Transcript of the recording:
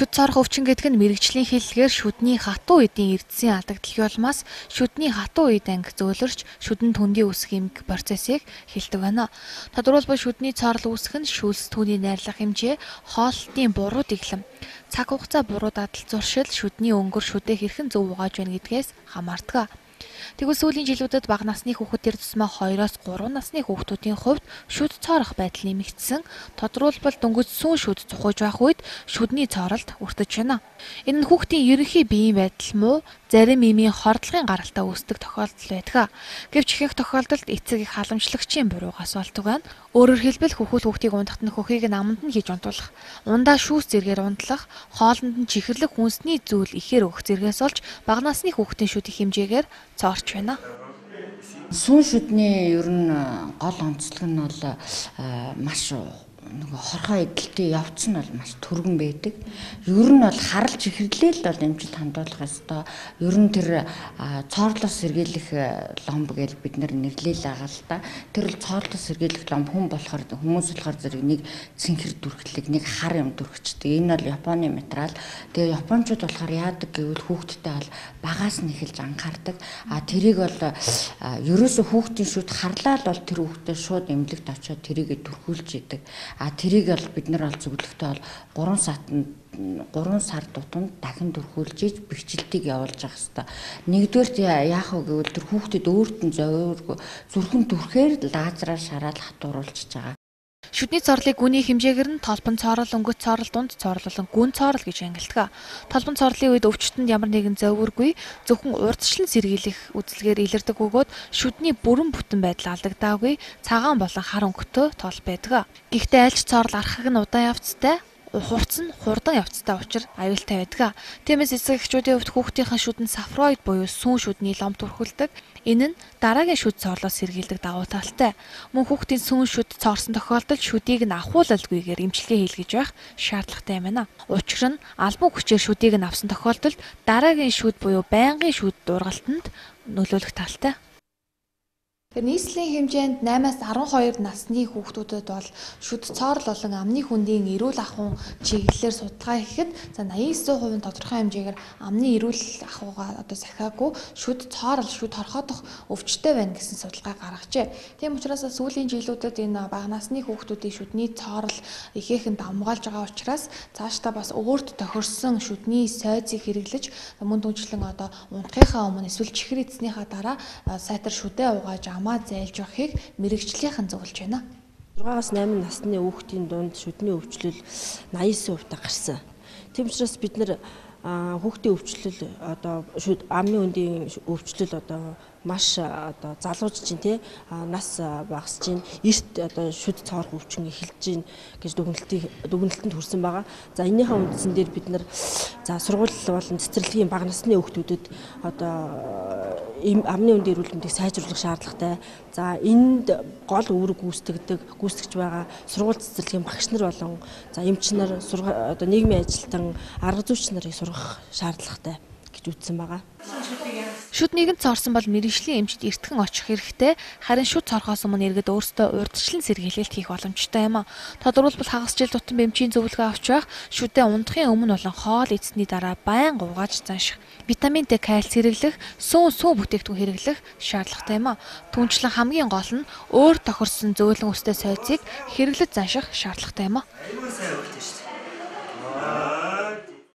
Шүд цорох өвчин гэдэг нь мэрэгжлийн хэллэгээр шүдний хатуу эдийн эрдэсийн алдагдал юулмаас шүдний хатуу эд анги зөөлөрч шүдэн төндийн үсэх эмг процессыг хэлдэг байна. Тодорхойлбол шүдний цорол үүсэх нь шүүлс түүний найрлах хэмжээ, хоолтын буруу дэглэм, цаг хугацаа буруу дадал зуршил, шүдний өнгөр шүдээ хэрхэн зөв угааж байна гэдгээс хамаардаг. Тэгвэл сүүлийн жилүүдэд бага насны хүүхдүүдээр тусмаа 2-оос 3 насны хүүхдүүдийн хувьд шүд цоорох байдал нэмэгдсэн. Тодорхойлбол дөнгөж сүүн шүд цухаж байх үед шүдний цооролт өртөж байна. Энэ нь хүүхдийн ерөнхий биеийн байдал муу, зарим эмийн хордлогын гаралтай үүсдэг тохиолдол байдаг. Гэвч ихэнх тохиолдолд эцэг их халамжлагчийн буруугаас болдог байна. Өөрөөр хэлбэл хүүхэл хүүхдийг ундахт нь хөхийг нь аманд нь хийж унтуулах, ундаа шүүс зэргээр унтлах, хоолнд нь чихэрлэг хүнсний зүйл ихээр өгөх зэргээс олж бага насны хүүхдийн шүдийн хэмжээгээр цоорч байна. Сүүн шүдний ер нь гол онцлог нь бол маш нөгөө хорхоо эдэлтэй явц нь бол маш түргэн байдаг. Ер нь бол харалж ихрлээл бол эмчилт хандуулах ёстой. Ер нь тэр цоорлоос сэргийлэх ломб гэж бид нар нэрлээл байгаа л да. Тэр л цоорлоос сэргийлэх ломб хүн болохоор хүмүүс болохоор зэрэг нэг цэнхэр дүрхлэг, нэг хар юм дүрхчдэг. Энэ бол Японы материал. Тэгээ японочууд болохоор яадаг гэвэл хүүхдтэй бол багаас нь эхэлж анхаардаг. А тэрийг бол ерөөсө хүүхдийн шүд харлаа л бол тэр хүүхдээ шууд эмнэлэгт очиод тэрийг дүрхүүлж идэг. А тэрийг бол бид нар бол зөвлөхтэй бол 3 сартанд 3 сар тутамд дахин төрхүүлж иж бэхжилтийг явуулж явах хэрэгтэй. Нэгдүгээр яах вэ гэвэл тэр хүүхдэд өөрт нь зовёргүй зүрхэн төрхээр лазераар шараад хатууруулчихж байгаа. Шүдний цорлыг гүний хэмжээгээр нь толбон цорол, өнгөт цорол, дунд цорол болон гүн цорол гэж ангилдаг. Толбон цорлын үед өвчтөнд ямар нэгэн зовиргүй зөвхөн урдчлан сэргийлэх үзлэгээр илэрдэг бөгөөд шүдний бүрэн бүтэн байдал алдагдаагүй цагаан болон хар өнгөтэй тол байдаг. Гэхдээ альч цорол архаг нь удаан явцтай хурц нь хурдан явцтай учир аюултай байдаг. Тиймээс эцэг эхчүүдийн хувьд хүүхдийн шүдэн сафроид буюу сүүн шүдний лом түрхүүлдэг. Энэ нь дараагийн шүд цоорлоос сэргийлдэг давуу талтай. Мөн хүүхдийн сүүн шүд цоорсон тохиолдолд шүдийг нь авахуулалгүйгээр эмчилгээ хийлгэж байх шаардлагатай юм байна. Учир нь албан хүчээр шүдийг нь авсан тохиолдолд дараагийн шүд буюу байнгын шүд дургалтанд нөлөөлөх талтай. Тэгэхээр нийслэлийн хэмжээнд 8-аас 12 насны хүүхдүүдэд бол шүд цоорл болон амны хүндийн эрүүл ахуйн чиглэлээр судалгаа хийхэд за 89% тодорхой хэмжээгээр амны эрүүл ахуйгаа одоо сахиагүй шүд цоорл шүд хорхоодох өвчтэй байна гэсэн судалгаа гаргажээ. Тийм учраас сүүлийн жилүүдэд энэ бага насны хүүхдүүдийн шүдний цоорл ихээхэн давмгаалж байгаа учраас цаашдаа бас өөрт тохирсон шүдний сойцыг хэрэглэж мөн түнчлэн одоо унтахынхаа өмнө эсвэл чихэр эзнийхаа дараа сайтар шүдээ угааж амаа зайлж явахыг мэрэгчлийнхэн зөвлөж байна. 6-аас 8 насны хүүхдийн дунд шүдний өвчлөл 89% гарсан. Тийм учраас бид нэр хүүхдийн өвчлөл одоо амны үндийн өвчлөл одоо маш одоо залуужж чинь тий нас багасж чинь эрт одоо шүд цоорх өвчин эхэлж чинь гэж дүгнэлтийг дүгнэлтэнд хүрсэн байгаа. За энэхээ үндсэн дээр бид нар за сургууль болон цэцэрлэгийн бага насны хүүхдүүдэд одоо амны үндийн эрүүл мэндийг сайжруулах шаардлагатай. За энд гол үүрэг гүйцэтгэдэг гүйцэтгэж байгаа сургууль цэцэрлэгийн багш нар болон за эмч нар одоо нийгмийн ажилтан арга зүйч нарыг сургах шаардлагатай гэж үзсэн байгаа. Шүд нэгэн цорсон бол мэрэгжлийн эмчд эртхэн очих хэрэгтэй. Харин шүд цорхоос өмнө иргэд өөрсдөө урьдчилан сэргийлэлт хийх боломжтой юм а. Тодорхойлбол хагас жил тутам эмчийн зөвлөгөө авч байх, шүдээ унтахын өмнө болон хоол эзсний дараа байн угааж занших, витамин Д, кальц хэрэглэх, сүүн сүү бүтээгдэхүүн хэрэглэх шаардлагатай юм а. Түүнчлэн хамгийн гол нь өөр тохирсон зөөлөн үстэй сойцыг хэрэглэж занших шаардлагатай юм а.